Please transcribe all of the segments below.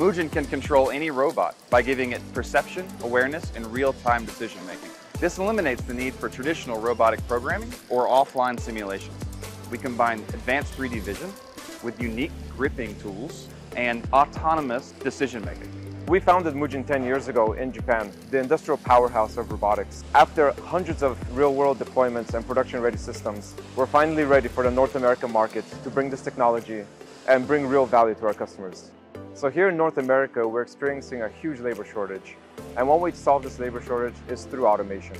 Mujin can control any robot by giving it perception, awareness, and real-time decision making. This eliminates the need for traditional robotic programming or offline simulations. We combine advanced 3D vision with unique gripping tools and autonomous decision making. We founded Mujin 10 years ago in Japan, the industrial powerhouse of robotics. After hundreds of real-world deployments and production-ready systems, we're finally ready for the North American market to bring this technology and bring real value to our customers. So here in North America, we're experiencing a huge labor shortage. And one way to solve this labor shortage is through automation.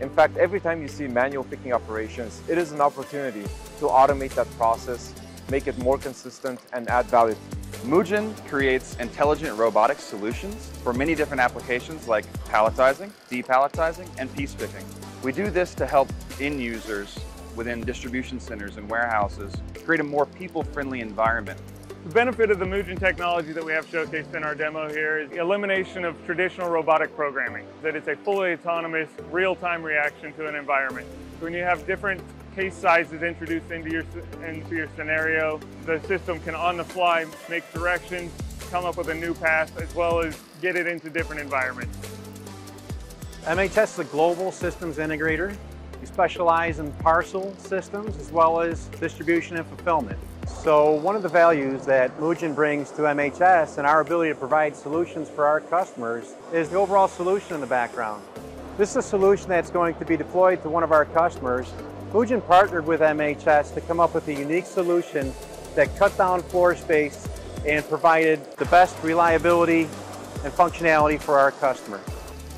In fact, every time you see manual picking operations, it is an opportunity to automate that process, make it more consistent, and add value Mujin creates intelligent robotic solutions for many different applications like palletizing, depalletizing, and piece picking. We do this to help end users within distribution centers and warehouses create a more people-friendly environment. The benefit of the Mujin technology that we have showcased in our demo here is the elimination of traditional robotic programming, that it's a fully autonomous, real-time reaction to an environment. When you have different case sizes introduced into your, into your scenario. The system can on the fly make directions, come up with a new path, as well as get it into different environments. MHS is a global systems integrator. We specialize in parcel systems as well as distribution and fulfillment. So one of the values that Mujin brings to MHS and our ability to provide solutions for our customers is the overall solution in the background. This is a solution that's going to be deployed to one of our customers Mujin partnered with MHS to come up with a unique solution that cut down floor space and provided the best reliability and functionality for our customer.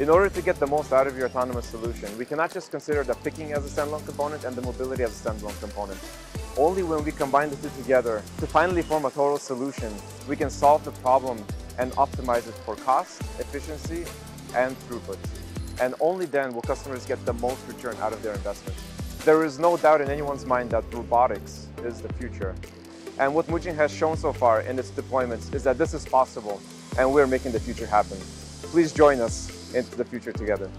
In order to get the most out of your autonomous solution, we cannot just consider the picking as a standalone component and the mobility as a standalone component. Only when we combine the two together to finally form a total solution, we can solve the problem and optimize it for cost, efficiency, and throughput. And only then will customers get the most return out of their investment. There is no doubt in anyone's mind that robotics is the future. And what Mujin has shown so far in its deployments is that this is possible and we're making the future happen. Please join us into the future together.